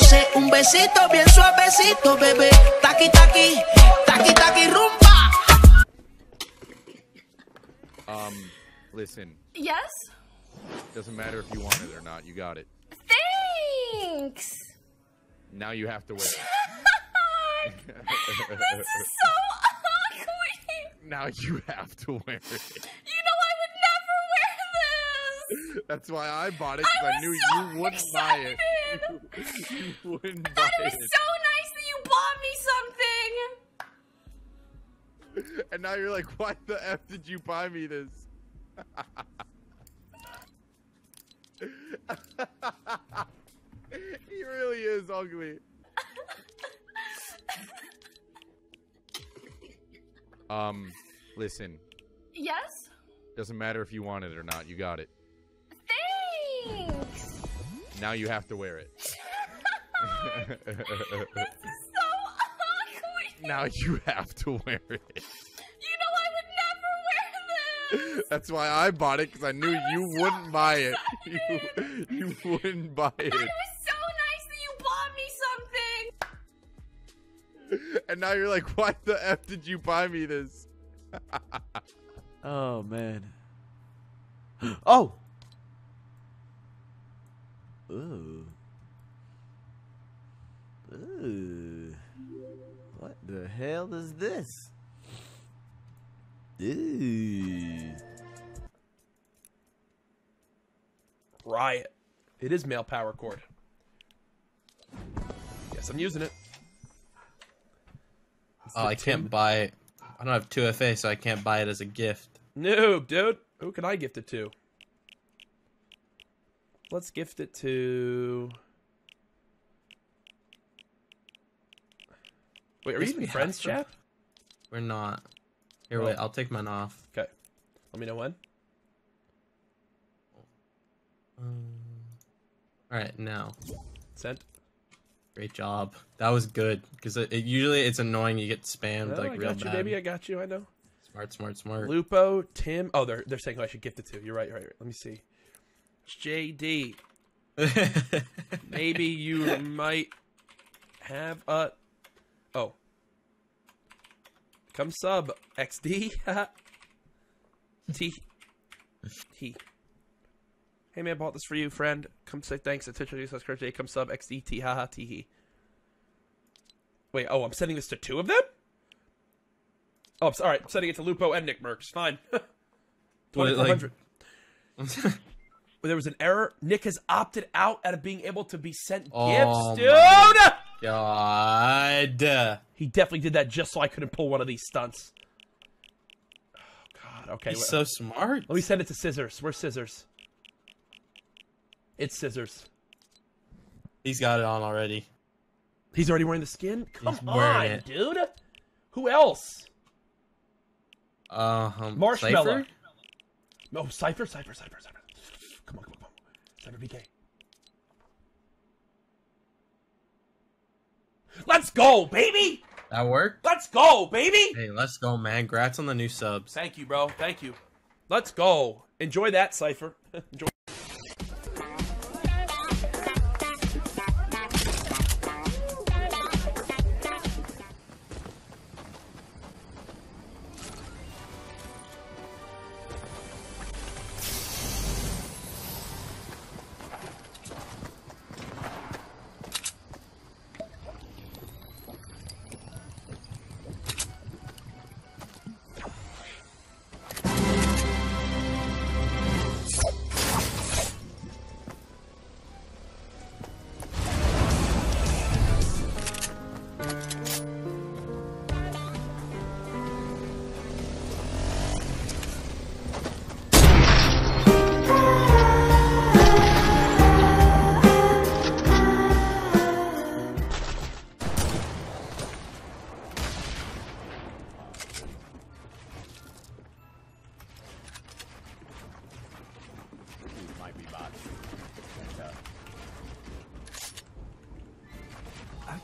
dándose un besito bien suavecito, bebé. Taqui, taqui, taqui, taqui, rumba. Um, listen, Yes? doesn't matter if you want it or not. You got it. Thanks! Now you have to wear it. this is so ugly! Now you have to wear it. You know I would never wear this! That's why I bought it because I I, knew so you wouldn't buy it. You, wouldn't buy But it was it. so nice that you bought me something! And now you're like, why the f did you buy me this? he really is ugly. Um, listen, Yes? doesn't matter if you want it or not. You got it. Thanks! Now you have to wear it. this is so ugly! now you have to wear it. You know I would never wear this! That's why I bought it because I knew I you so wouldn't buy it. You, you wouldn't buy But it. it was so nice that you bought me something! And now you're like, why the f did you buy me this? Oh man. oh. Ooh. Ooh. What the hell is this? Ooh. Riot. It is male power cord. Yes, I'm using it. Oh, I can't buy it. I don't have 2FA, so I can't buy it as a gift. Noob, dude. Who can I gift it to? Let's gift it to. Wait, are we even friends, to. We're not. Here, wait. I'll take mine off. Okay. Let me know when. Um, all right, now. Sent. Great job. That was good because it, it- usually it's annoying. You get spammed Oh, like I real got you, bad. baby. I got you. I know. Smart, smart, smart. Lupo, Tim. Oh, they're they're saying who I should gift it to. You're right. You're right. Let me see. JD. Maybe you might have a. Oh. Come sub XD. T. T. Hey man, bought this for you, friend. Come say thanks. Attention, subscribe today. Come sub XD. T. Haha. T. He. Wait. Oh, I'm sending this to two of them. Oh, I'm sorry. I'm sending it to Lupo and Nick Mercs. Fine. What, like- 2400. Well, there was an error. Nick has opted out out of being able to be sent Oh, gifts, dude. God. He definitely did that just so I couldn't pull one of these stunts. Oh God. Okay. He's so smart. Let me send it to Cizzorz. Where's Cizzorz? It's Cizzorz. He's got it on already. He's already wearing the skin. Come He's on, dude. Who else? Uh, um, Marshmallow. Cypher? No, Cipher, Cipher, Cipher, Cipher. Let's go, baby! That worked. Let's go, baby! Hey, let's go, man. Grats on the new subs. Thank you, bro. Thank you. Let's go. Enjoy that, Cipher. Enjoy.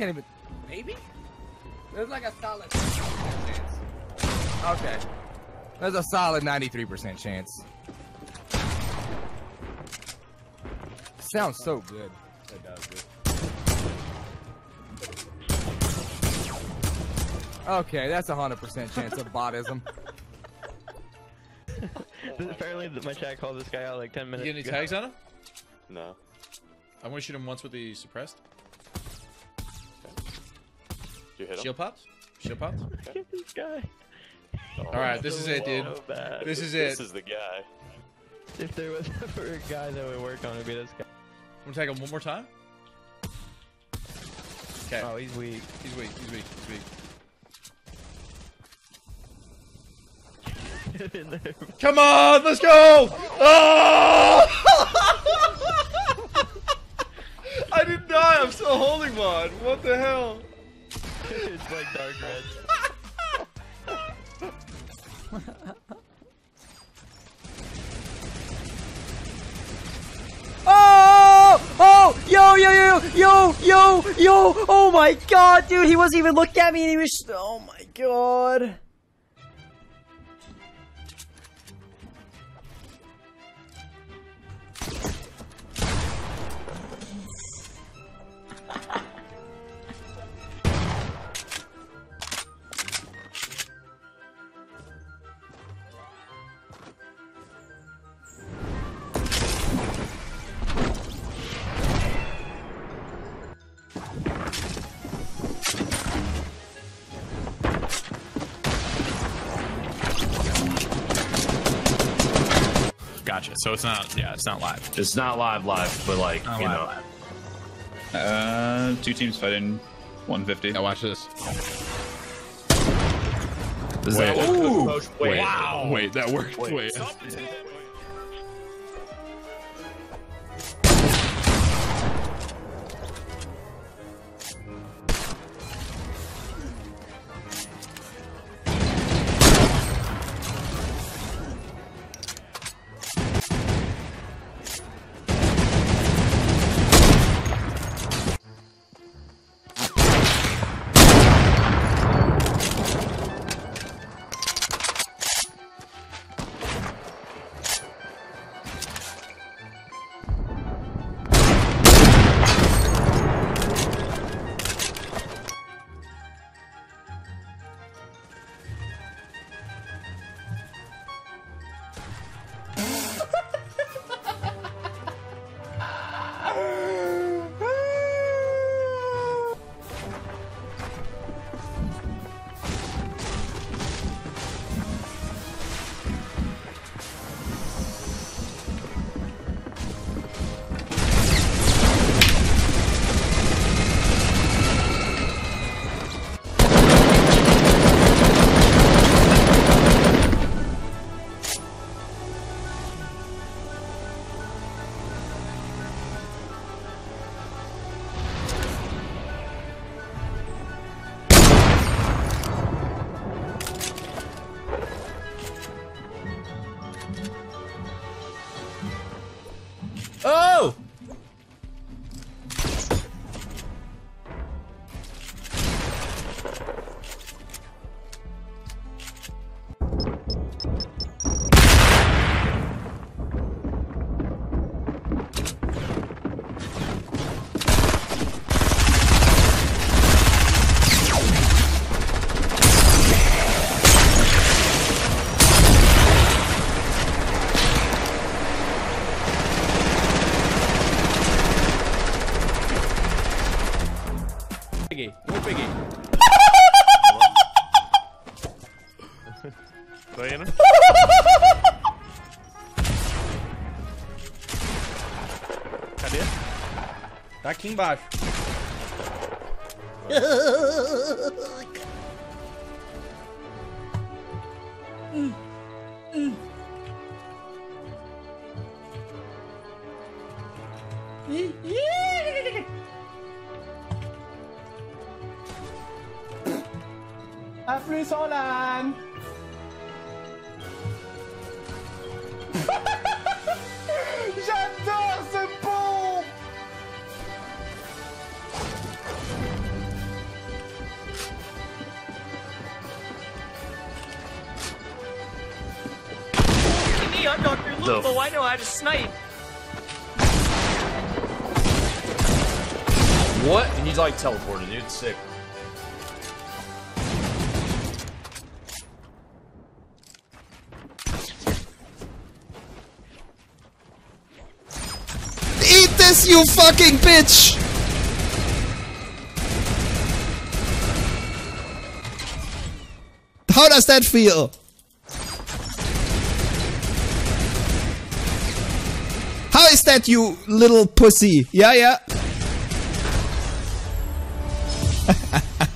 can't even. Maybe? There's like a solid chance. Okay. There's a solid 93% chance. Sounds so good. It does. Okay, that's a 100% chance of botism. Apparently, my chat called this guy out like 10 minutes You get any ago. tags on him? No. I'm going to shoot him once with the suppressed. Did you hit him? Shield pops. Shield pops. Get this guy. All right, this is it, dude. So bad. This is it. This is the guy. If there was ever a guy that would work on, it'd be this guy. I'm gonna take him one more time. Okay. Oh, he's weak. He's weak. He's weak. He's weak. Get in there. Come on, let's go! Oh! I didn't die. I'm still holding one. What the hell? Like dark red. Oh, oh! Oh! Yo, yo, yo, yo, yo, yo! Oh my god, dude, he wasn't even looking at me and he was. Oh my god. Gotcha. So it's not. Yeah, it's not live. It's not live, live, but like Not you live, know. Uh, two teams fighting 150. Now watch this. Does Wait. that Ooh. Wait, Wait. wow. Wait, that worked. Wait. Wait. aqui embaixo. A Hum. Solan! I'm Dr. Lupo. I know how to snipe. What? And he's like teleported, dude. It's sick. Eat this, you fucking bitch! How does that feel? What is that, you little pussy? Yeah, yeah.